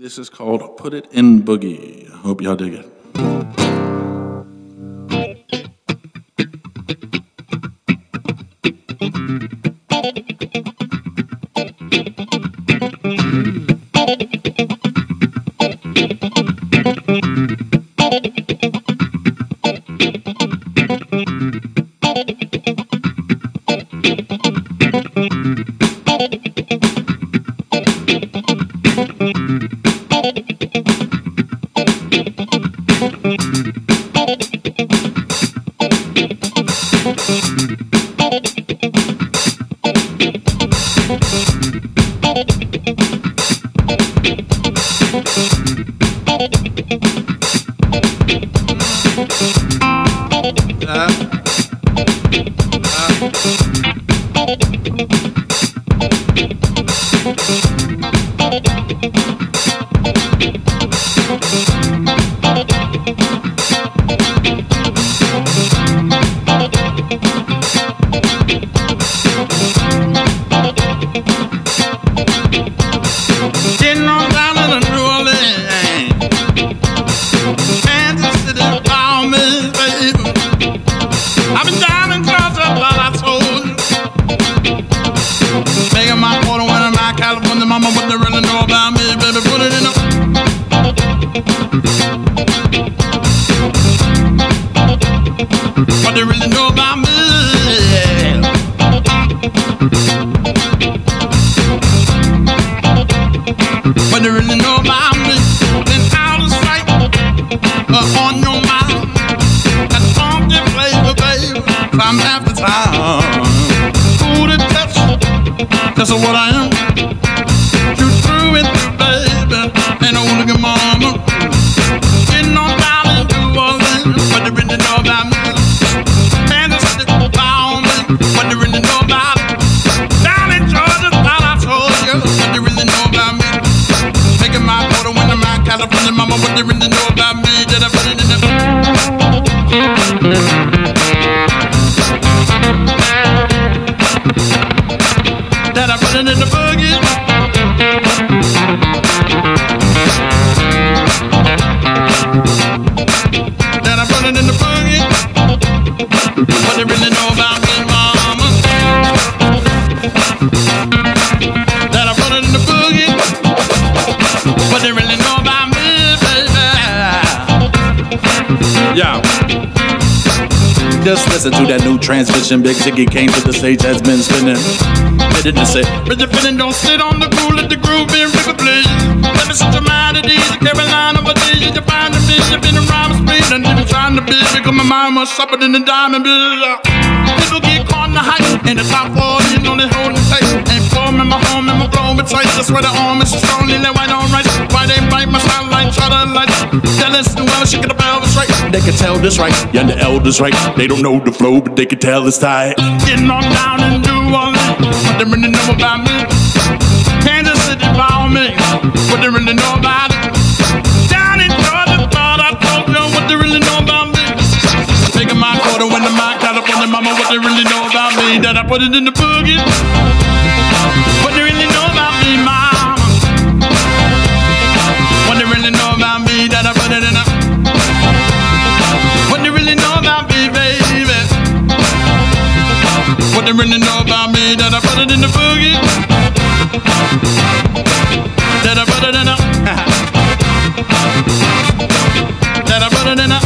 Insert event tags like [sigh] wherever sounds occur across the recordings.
This is called Put It in Boogie. I hope y'all dig it. Getting the. What they really know about me. What they really know about me. Then out of sight, on your mind. That funky flavor, baby, from after time. Ooh, the touch, that's what I am. You threw it They really know about me. Did I Just listen to that new transmission. Big Jiggy came to the stage, has been spinning. Did it say, the feeling don't sit on the cool, let the groove be river, please. Let me set your mind at ease, Carolina, but these you find to be. You've been around the speed and you've trying to be. Because my mind was sharper than the diamond bill. People get caught in the hype, in the top four, you know they holding tight. Ain't forming my and my tight. That's where the arm is strong, lean that white on right. Why they bite my satellite, try to light. Jealous, the well, shaking the pelvis right. they can tell this right, yeah, the elders right. They don't know the flow, but they can tell it's tight. Getting on down in New Orleans. What they really know about me? Kansas City found me. What they really know about it? Down in Georgia, thought I told you what they really know about me. Taking my quarter when I'm out California, mama, what they really know about me? That I put it in the boogie. [laughs] That I put it in a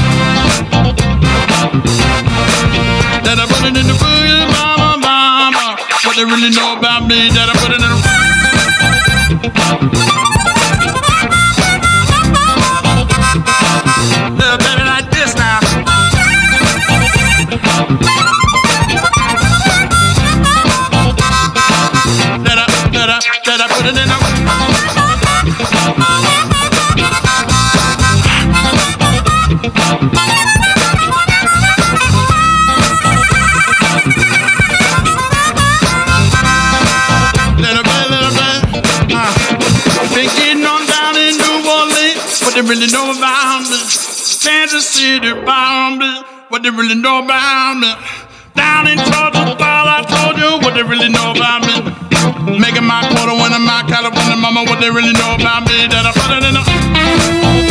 That I put it in the mama, mama. What they really know about me that I put it in the they really know about me? Kansas City bound me. What they really know about me? Down in Georgia, thought I told you what they really know about me. Making my quarter when I'm out California, mama, what they really know about me. That I put it in a